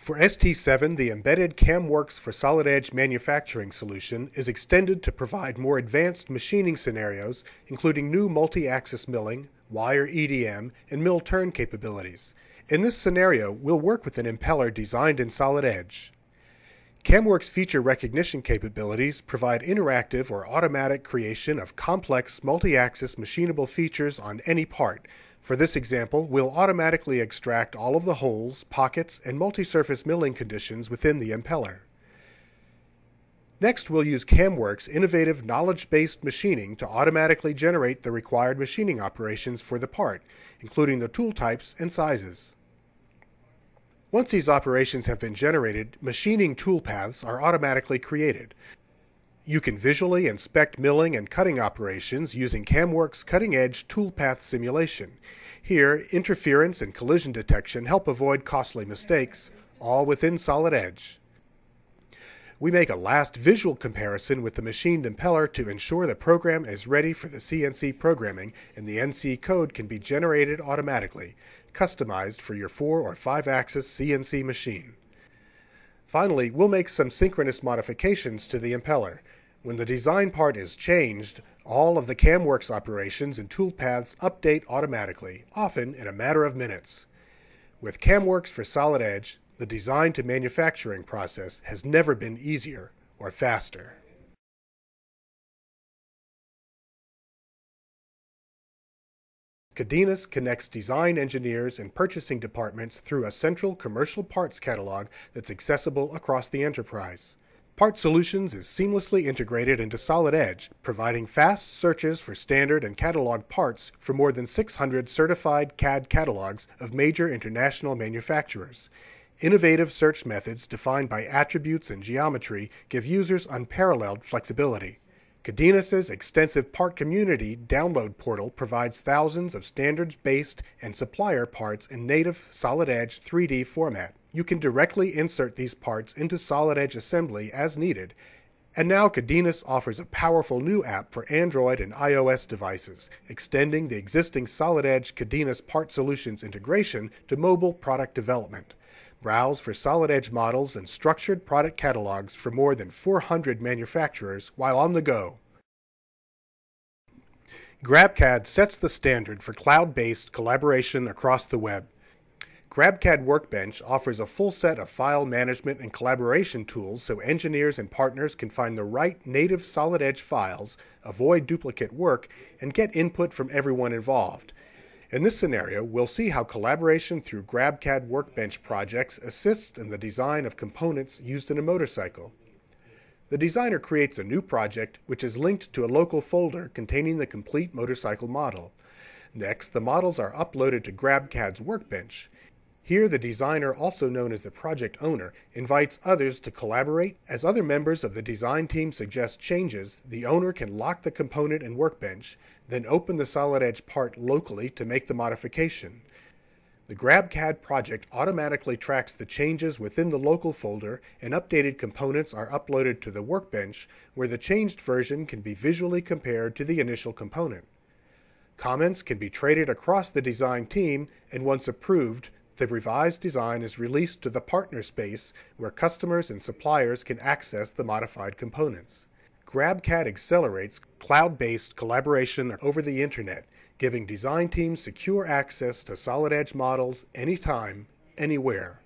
For ST7, the embedded CamWorks for Solid Edge manufacturing solution is extended to provide more advanced machining scenarios, including new multi axis milling, wire EDM, and mill turn capabilities. In this scenario, we'll work with an impeller designed in Solid Edge. CamWorks feature recognition capabilities provide interactive or automatic creation of complex multi axis machinable features on any part for this example, we'll automatically extract all of the holes, pockets, and multi-surface milling conditions within the impeller. Next, we'll use CamWorks' innovative knowledge-based machining to automatically generate the required machining operations for the part, including the tool types and sizes. Once these operations have been generated, machining toolpaths are automatically created. You can visually inspect milling and cutting operations using CamWorks cutting edge toolpath simulation. Here, interference and collision detection help avoid costly mistakes, all within Solid Edge. We make a last visual comparison with the machined impeller to ensure the program is ready for the CNC programming and the NC code can be generated automatically, customized for your 4 or 5 axis CNC machine. Finally, we'll make some synchronous modifications to the impeller. When the design part is changed, all of the CamWorks operations and toolpaths update automatically, often in a matter of minutes. With CamWorks for Solid Edge, the design to manufacturing process has never been easier or faster. Cadenas connects design engineers and purchasing departments through a central commercial parts catalog that's accessible across the enterprise. Part Solutions is seamlessly integrated into Solid Edge, providing fast searches for standard and catalog parts for more than 600 certified CAD catalogs of major international manufacturers. Innovative search methods defined by attributes and geometry give users unparalleled flexibility. Cadenas's extensive part community download portal provides thousands of standards-based and supplier parts in native Solid Edge 3D format. You can directly insert these parts into Solid Edge assembly as needed. And now Cadenas offers a powerful new app for Android and iOS devices, extending the existing Solid Edge Cadenas Part Solutions integration to mobile product development. Browse for solid edge models and structured product catalogs for more than 400 manufacturers while on the go. GrabCAD sets the standard for cloud-based collaboration across the web. GrabCAD Workbench offers a full set of file management and collaboration tools so engineers and partners can find the right native solid edge files, avoid duplicate work, and get input from everyone involved. In this scenario, we'll see how collaboration through GrabCAD Workbench projects assists in the design of components used in a motorcycle. The designer creates a new project which is linked to a local folder containing the complete motorcycle model. Next, the models are uploaded to GrabCAD's Workbench. Here, the designer, also known as the project owner, invites others to collaborate. As other members of the design team suggest changes, the owner can lock the component and workbench, then open the solid edge part locally to make the modification. The GrabCAD project automatically tracks the changes within the local folder and updated components are uploaded to the workbench where the changed version can be visually compared to the initial component. Comments can be traded across the design team and once approved, the revised design is released to the partner space where customers and suppliers can access the modified components. GrabCAD accelerates cloud-based collaboration over the internet, giving design teams secure access to solid edge models anytime, anywhere.